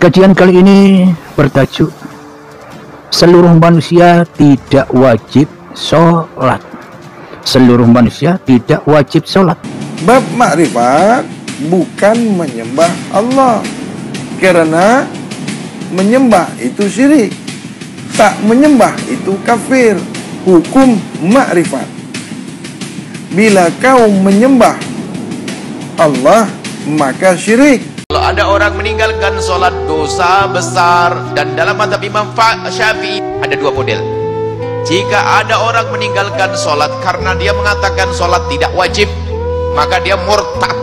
Kajian kali ini bertajuk Seluruh manusia tidak wajib sholat. Seluruh manusia tidak wajib sholat. Bab makrifat bukan menyembah Allah. Karena menyembah itu syirik Tak menyembah itu kafir. Hukum makrifat. Bila kau menyembah Allah maka syirik ada orang meninggalkan solat dosa besar dan dalam madhab Imam Syafi'i ada dua model. Jika ada orang meninggalkan solat karena dia mengatakan solat tidak wajib, maka dia murtad.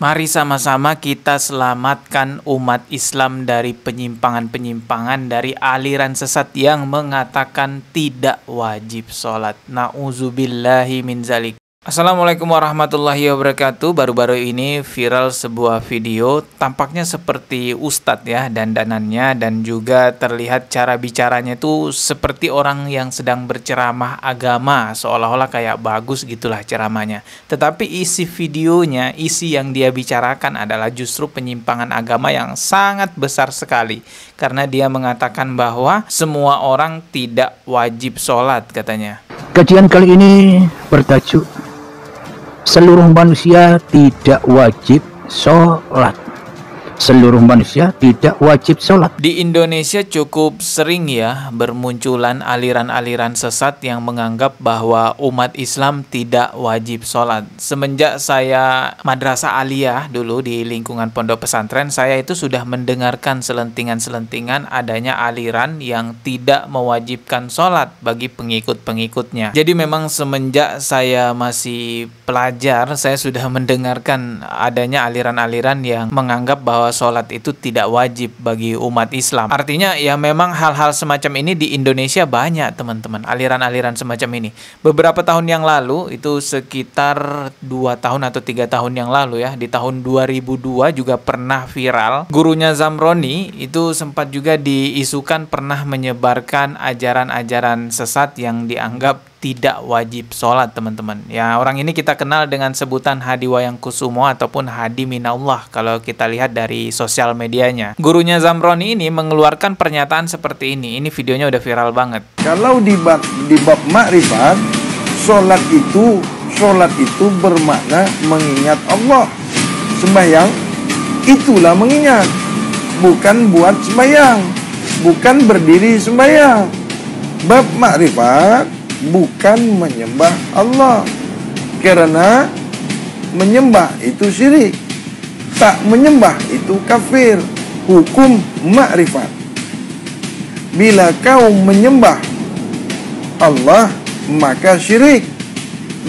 Mari sama-sama kita selamatkan umat Islam dari penyimpangan-penyimpangan dari aliran sesat yang mengatakan tidak wajib sholat. Nauzubillahi min zalik. Assalamualaikum warahmatullahi wabarakatuh. Baru-baru ini viral sebuah video Tampaknya seperti ustadz ya dandanannya Dan juga terlihat cara bicaranya itu Seperti orang yang sedang berceramah agama Seolah-olah kayak bagus gitulah ceramahnya. Tetapi isi videonya Isi yang dia bicarakan adalah justru penyimpangan agama yang sangat besar sekali. Karena dia mengatakan bahwa Semua orang tidak wajib sholat katanya. Kajian kali ini bertajuk seluruh manusia tidak wajib sholat seluruh manusia tidak wajib sholat. Di Indonesia cukup sering ya bermunculan aliran-aliran sesat yang menganggap bahwa umat Islam tidak wajib sholat. Semenjak saya madrasah aliyah dulu di lingkungan pondok pesantren, saya itu sudah mendengarkan selentingan-selentingan adanya aliran yang tidak mewajibkan sholat bagi pengikut-pengikutnya. Jadi memang semenjak saya masih pelajar, saya sudah mendengarkan adanya aliran-aliran yang menganggap bahwa sholat itu tidak wajib bagi umat Islam. Artinya ya memang hal-hal semacam ini di Indonesia banyak teman-teman, aliran-aliran semacam ini. Beberapa tahun yang lalu itu sekitar dua tahun atau tiga tahun yang lalu ya, di tahun 2002 juga pernah viral. Gurunya Zamroni itu sempat juga diisukan pernah menyebarkan ajaran-ajaran sesat yang dianggap tidak wajib sholat teman-teman. Ya orang ini kita kenal dengan sebutan Hadi Wayang Kusumo ataupun Hadi Minallah kalau kita lihat dari sosial medianya. Gurunya Zamroni ini mengeluarkan pernyataan seperti ini. Ini videonya udah viral banget. Kalau di bab, di bab makrifat sholat itu sholat itu bermakna mengingat Allah. Sembahyang itulah mengingat. Bukan buat sembahyang bukan berdiri sembahyang. Bab makrifat bukan menyembah Allah. Karena menyembah itu syirik. Tak menyembah itu kafir. Hukum makrifat. Bila kau menyembah Allah maka syirik.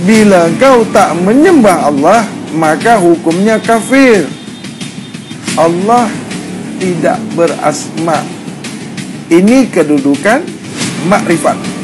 Bila kau tak menyembah Allah maka hukumnya kafir. Allah tidak berasma. Ini kedudukan makrifat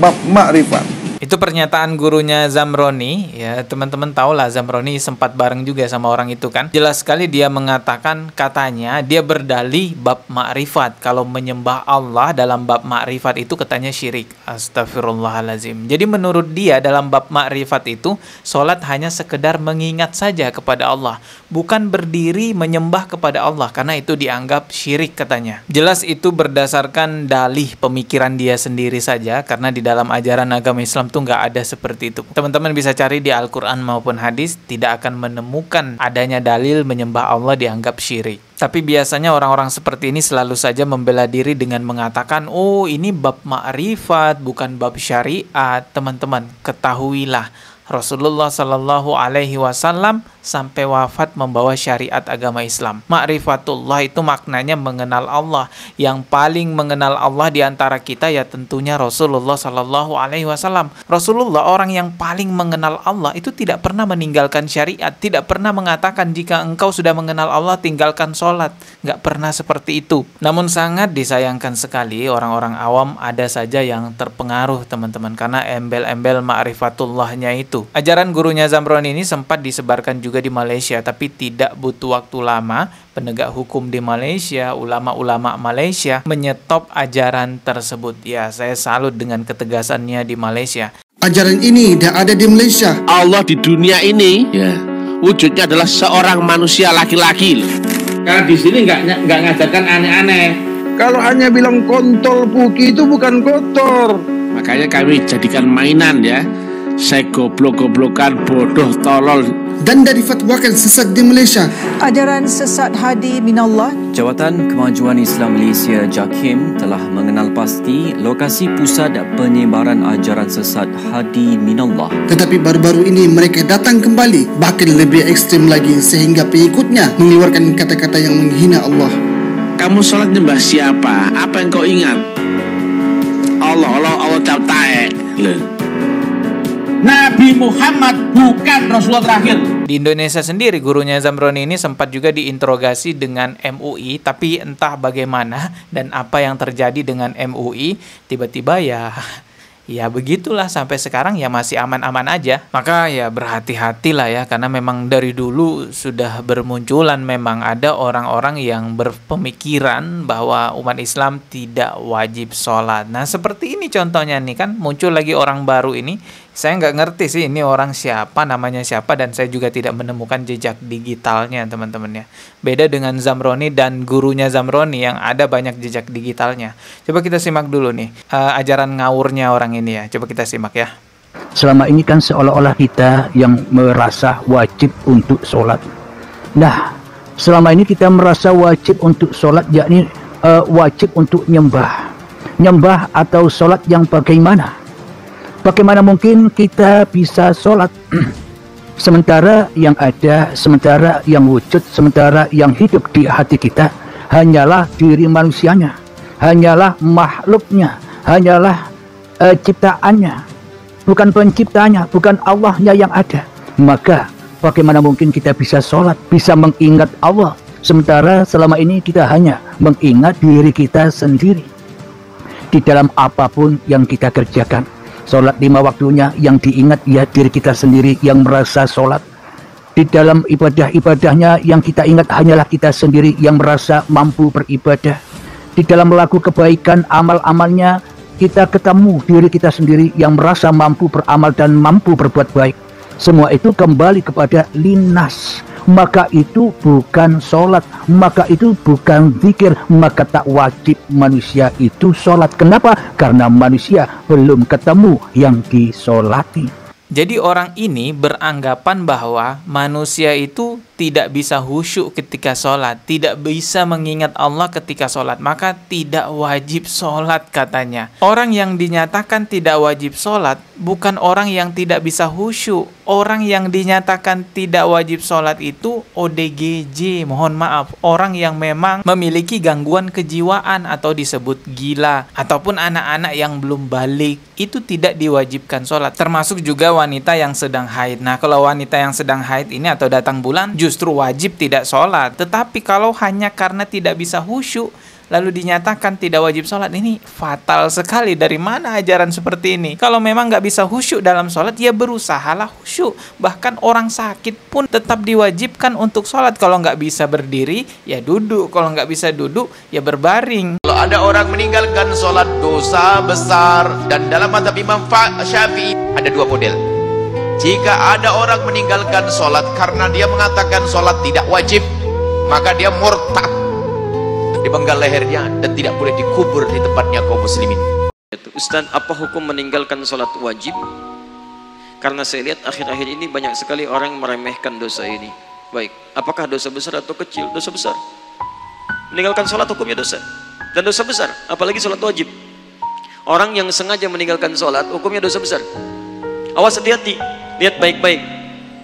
bab makrifat itu pernyataan gurunya Zamroni, ya teman-teman tahu lah Zamroni sempat bareng juga sama orang itu kan. Jelas sekali dia mengatakan katanya dia berdalih bab makrifat. Kalau menyembah Allah dalam bab makrifat itu katanya syirik. Astagfirullahalazim. Jadi menurut dia dalam bab makrifat itu sholat hanya sekedar mengingat saja kepada Allah, bukan berdiri menyembah kepada Allah karena itu dianggap syirik katanya. Jelas itu berdasarkan dalih pemikiran dia sendiri saja karena di dalam ajaran agama Islam tuh nggak ada seperti itu. Teman-teman bisa cari di Al-Quran maupun hadis, tidak akan menemukan adanya dalil menyembah Allah dianggap syirik. Tapi biasanya orang-orang seperti ini selalu saja membela diri dengan mengatakan, oh ini bab ma'rifat, bukan bab syariat. Teman-teman, ketahuilah Rasulullah Shallallahu Alaihi Wasallam sampai wafat membawa syariat agama Islam. Ma'rifatullah itu maknanya mengenal Allah. Yang paling mengenal Allah di antara kita ya tentunya Rasulullah Shallallahu Alaihi Wasallam. Rasulullah orang yang paling mengenal Allah itu tidak pernah meninggalkan syariat, tidak pernah mengatakan jika engkau sudah mengenal Allah tinggalkan sholat. Nggak pernah seperti itu. Namun sangat disayangkan sekali orang-orang awam ada saja yang terpengaruh teman-teman karena embel-embel ma'rifatullahnya itu. Ajaran gurunya Zamron ini sempat disebarkan juga juga di Malaysia tapi tidak butuh waktu lama penegak hukum di Malaysia, ulama-ulama Malaysia menyetop ajaran tersebut. Ya, saya salut dengan ketegasannya di Malaysia. Ajaran ini tidak ada di Malaysia. Allah di dunia ini ya, wujudnya adalah seorang manusia laki-laki. Karena di sini nggak nggak ngajarkan aneh-aneh. Kalau hanya bilang kontol puki itu bukan kotor. Makanya kami jadikan mainan ya. Saya goblok-goblokan, bodoh, tolol, dan dari fatwakan sesat di Malaysia. Ajaran sesat hadi minallah. Jawatan Kemajuan Islam Malaysia JAKIM telah mengenal pasti lokasi pusat penyebaran ajaran sesat hadi minallah. Tetapi baru-baru ini mereka datang kembali, bahkan lebih ekstrim lagi sehingga pengikutnya mengeluarkan kata-kata yang menghina Allah. Kamu sholat nyembah siapa? Apa yang kau ingat? Allah, Allah, Allah, Allah, Allah, Nabi Muhammad bukan Rasulullah terakhir. Di Indonesia sendiri gurunya Zamroni ini sempat juga diinterogasi dengan MUI, tapi entah bagaimana dan apa yang terjadi dengan MUI, tiba-tiba ya ya begitulah sampai sekarang ya masih aman-aman aja. Maka ya berhati-hatilah ya karena memang dari dulu sudah bermunculan memang ada orang-orang yang berpemikiran bahwa umat Islam tidak wajib sholat. Nah seperti ini contohnya nih kan muncul lagi orang baru ini. Saya nggak ngerti sih ini orang siapa, namanya siapa, dan saya juga tidak menemukan jejak digitalnya teman-teman ya. Beda dengan Zamroni dan gurunya Zamroni yang ada banyak jejak digitalnya. Coba kita simak dulu nih uh, ajaran ngawurnya orang ini ya. Coba kita simak ya. Selama ini kan seolah-olah kita yang merasa wajib untuk sholat. Nah, selama ini kita merasa wajib untuk sholat, yakni uh, wajib untuk nyembah. Nyembah atau sholat yang bagaimana? Bagaimana mungkin kita bisa sholat? Sementara yang ada, sementara yang wujud, sementara yang hidup di hati kita hanyalah diri manusianya, hanyalah makhluknya, hanyalah uh, ciptaannya, bukan penciptanya, bukan Allahnya yang ada. Maka bagaimana mungkin kita bisa sholat, bisa mengingat Allah, sementara selama ini kita hanya mengingat diri kita sendiri di dalam apa pun yang kita kerjakan Sholat lima waktunya yang diingat ya diri kita sendiri yang merasa sholat. Di dalam ibadah-ibadahnya yang kita ingat hanyalah kita sendiri yang merasa mampu beribadah. Di dalam melakukan kebaikan amal-amalnya kita ketemu diri kita sendiri yang merasa mampu beramal dan mampu berbuat baik. Semua itu kembali kepada linas maka itu bukan sholat, maka itu bukan zikir, maka tak wajib manusia itu sholat. Kenapa? Karena manusia belum ketemu yang disolati. Jadi orang ini beranggapan bahwa manusia itu tidak bisa khusyuk ketika sholat, tidak bisa mengingat Allah ketika sholat, maka tidak wajib sholat katanya. Orang yang dinyatakan tidak wajib sholat bukan orang yang tidak bisa khusyuk. Orang yang dinyatakan tidak wajib sholat itu ODGJ, mohon maaf. Orang yang memang memiliki gangguan kejiwaan atau disebut gila, ataupun anak-anak yang belum balik, itu tidak diwajibkan sholat. Termasuk juga wanita yang sedang haid. Nah, kalau wanita yang sedang haid ini atau datang bulan justru wajib tidak sholat. Tetapi kalau hanya karena tidak bisa khusyuk, lalu dinyatakan tidak wajib sholat ini fatal sekali. Dari mana ajaran seperti ini? Kalau memang nggak bisa khusyuk dalam sholat ya berusahalah khusyuk. Bahkan orang sakit pun tetap diwajibkan untuk sholat. Kalau nggak bisa berdiri ya duduk. Kalau nggak bisa duduk ya berbaring ada orang meninggalkan sholat dosa besar dan dalam mata Imam Syafi'i ada dua model jika ada orang meninggalkan sholat karena dia mengatakan sholat tidak wajib, maka dia murtad. Dipenggal lehernya dan tidak boleh dikubur di tempatnya kaum muslimin. Ustaz, apa hukum meninggalkan sholat wajib? Karena saya lihat akhir-akhir ini banyak sekali orang meremehkan dosa ini. Baik, apakah dosa besar atau kecil? Dosa besar. Meninggalkan sholat hukumnya dosa. Dan dosa besar, apalagi sholat wajib. Orang yang sengaja meninggalkan sholat hukumnya dosa besar. Awas hati-hati, lihat baik-baik.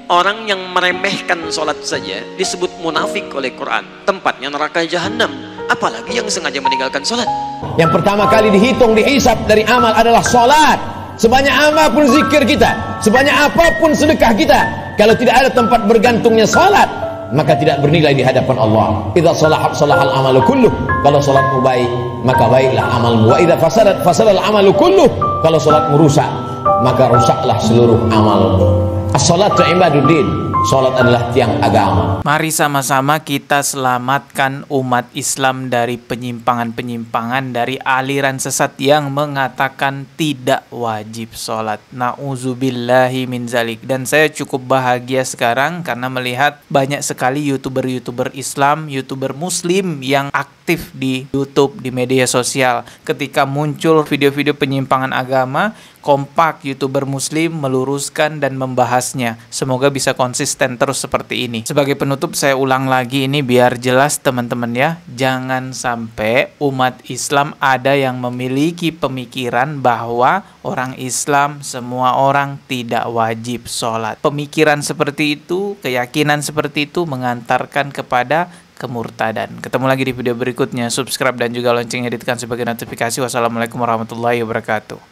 Orang yang meremehkan sholat saja disebut munafik oleh Quran. Tempatnya neraka jahanam. Apalagi yang sengaja meninggalkan sholat. Yang pertama kali dihitung, dihisap dari amal adalah sholat. Sebanyak apa pun zikir kita, sebanyak apa pun sedekah kita, kalau tidak ada tempat bergantungnya sholat, maka tidak bernilai di hadapan Allah. Idza salahat salahal amalu kulluh. Kalau salatmu baik, maka baiklah amalmu. Wa idza fasadat fasadal amalu kulluh. Kalau salatmu rusak, maka rusaklah seluruh amal. As-salatu ibaduddin. Sholat adalah tiang agama. Mari sama-sama kita selamatkan umat Islam dari penyimpangan-penyimpangan dari aliran sesat yang mengatakan tidak wajib sholat. Nauzubillahi min zalik. Dan saya cukup bahagia sekarang karena melihat banyak sekali youtuber-youtuber Islam, youtuber Muslim yang aktif di YouTube, di media sosial. Ketika muncul video-video penyimpangan agama, kompak youtuber muslim meluruskan dan membahasnya. Semoga bisa konsisten terus seperti ini. Sebagai penutup saya ulang lagi ini biar jelas teman-teman ya. Jangan sampai umat Islam ada yang memiliki pemikiran bahwa orang Islam semua orang tidak wajib sholat. Pemikiran seperti itu, keyakinan seperti itu mengantarkan kepada kemurtadan. Ketemu lagi di video berikutnya. Subscribe dan juga loncengnya ditekan sebagai notifikasi. Wassalamualaikum warahmatullahi wabarakatuh.